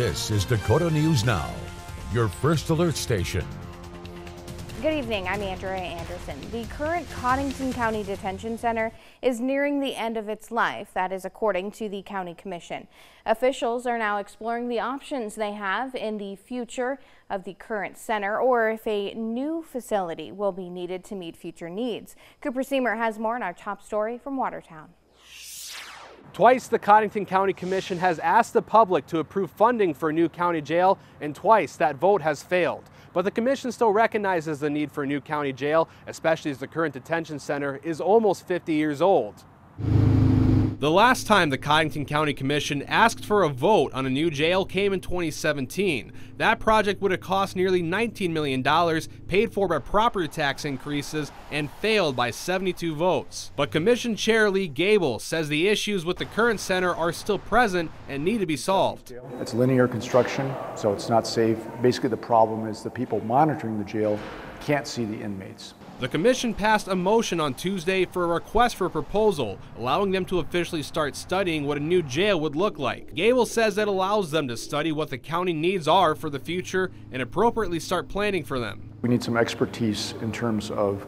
This is Dakota News Now, your first alert station. Good evening, I'm Andrea Anderson. The current Codington County Detention Center is nearing the end of its life. That is according to the County Commission. Officials are now exploring the options they have in the future of the current center or if a new facility will be needed to meet future needs. Cooper Seamer has more in our top story from Watertown. Twice the Codington County Commission has asked the public to approve funding for a new county jail, and twice that vote has failed. But the commission still recognizes the need for a new county jail, especially as the current detention center is almost 50 years old. The last time the Codington County Commission asked for a vote on a new jail came in 2017. That project would have cost nearly $19 million, paid for by property tax increases, and failed by 72 votes. But Commission Chair Lee Gabel says the issues with the current center are still present and need to be solved. It's linear construction, so it's not safe. Basically, the problem is the people monitoring the jail can't see the inmates. The commission passed a motion on Tuesday for a request for a proposal, allowing them to officially start studying what a new jail would look like. Gabel says that allows them to study what the county needs are for the future and appropriately start planning for them. We need some expertise in terms of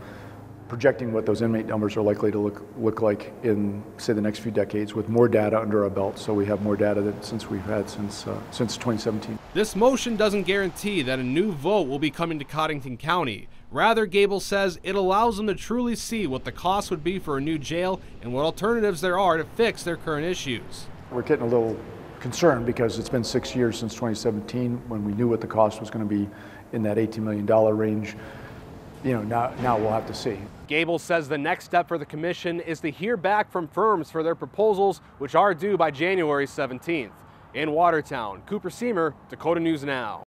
projecting what those inmate numbers are likely to look, look like in, say, the next few decades with more data under our belt so we have more data than since we've had since, uh, since 2017. This motion doesn't guarantee that a new vote will be coming to Codington County. Rather, Gabel says it allows them to truly see what the cost would be for a new jail and what alternatives there are to fix their current issues. We're getting a little concerned because it's been six years since 2017 when we knew what the cost was going to be in that $18 million range. You know, now, now we'll have to see. Gabel says the next step for the commission is to hear back from firms for their proposals, which are due by January 17th. In Watertown, Cooper Seamer, Dakota News Now.